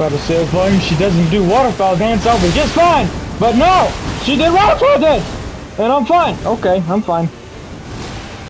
About sales volume. she doesn't do waterfowl dance, I'll be just fine. But no, she did waterfowl dance, and I'm fine. Okay, I'm fine.